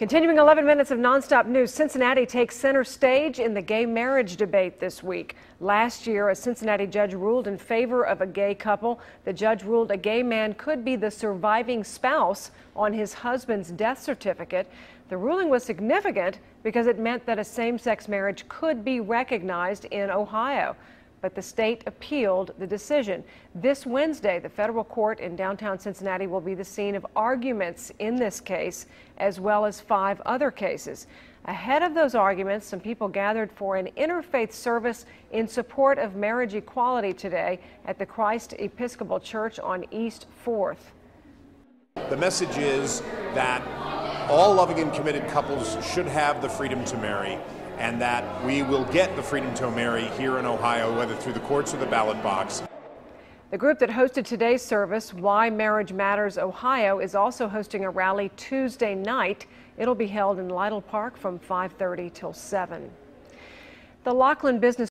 Continuing 11 minutes of nonstop news, Cincinnati takes center stage in the gay marriage debate this week. Last year, a Cincinnati judge ruled in favor of a gay couple. The judge ruled a gay man could be the surviving spouse on his husband's death certificate. The ruling was significant because it meant that a same sex marriage could be recognized in Ohio but the state appealed the decision. This Wednesday, the federal court in downtown Cincinnati will be the scene of arguments in this case, as well as five other cases. Ahead of those arguments, some people gathered for an interfaith service in support of marriage equality today at the Christ Episcopal Church on East 4th. The message is that all loving and committed couples should have the freedom to marry and that we will get the freedom to marry here in Ohio, whether through the courts or the ballot box. The group that hosted today's service, Why Marriage Matters Ohio, is also hosting a rally Tuesday night. It'll be held in Lytle Park from 5:30 till 7. The Lockland Business